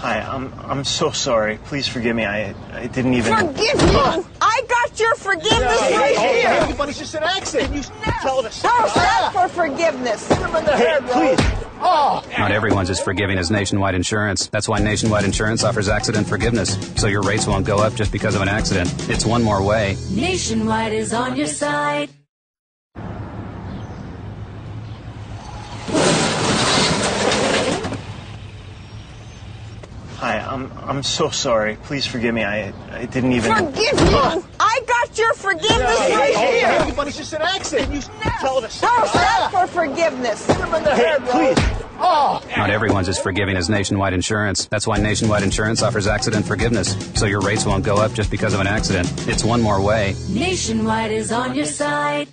Hi, I'm I'm so sorry. Please forgive me. I I didn't even. Forgive you? I got your forgiveness right here. Everybody's just an accident. You tell us. How's that for forgiveness? Hit him in the Hey, head, bro. please. Oh, Not everyone's as forgiving as Nationwide Insurance. That's why Nationwide Insurance offers accident forgiveness, so your rates won't go up just because of an accident. It's one more way. Nationwide is on your side. Hi, I'm I'm so sorry. Please forgive me. I I didn't even. Forgive you? I got your forgiveness right here. everybody's just an accident. You tell us. How's that for forgiveness? Hit him in the Hey, head, bro. please. Oh, Not everyone's as forgiving as Nationwide Insurance. That's why Nationwide Insurance offers accident forgiveness, so your rates won't go up just because of an accident. It's one more way. Nationwide is on your side.